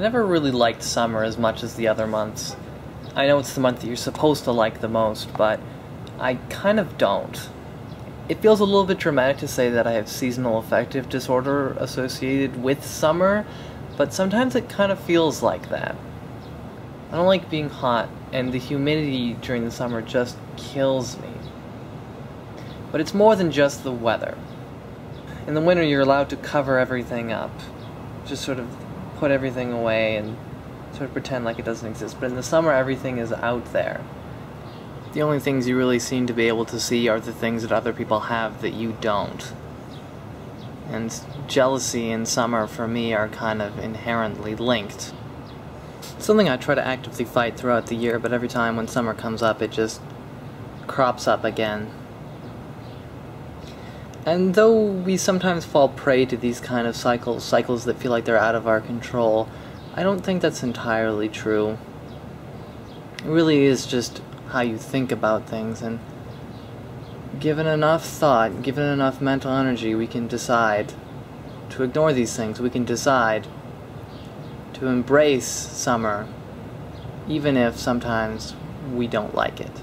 I never really liked summer as much as the other months. I know it's the month that you're supposed to like the most, but I kind of don't. It feels a little bit dramatic to say that I have seasonal affective disorder associated with summer, but sometimes it kind of feels like that. I don't like being hot, and the humidity during the summer just kills me. But it's more than just the weather. In the winter, you're allowed to cover everything up, just sort of put everything away and sort of pretend like it doesn't exist. But in the summer, everything is out there. The only things you really seem to be able to see are the things that other people have that you don't. And jealousy and summer, for me, are kind of inherently linked. something I try to actively fight throughout the year, but every time when summer comes up, it just crops up again. And though we sometimes fall prey to these kind of cycles, cycles that feel like they're out of our control, I don't think that's entirely true. It really is just how you think about things, and given enough thought, given enough mental energy, we can decide to ignore these things. We can decide to embrace summer, even if sometimes we don't like it.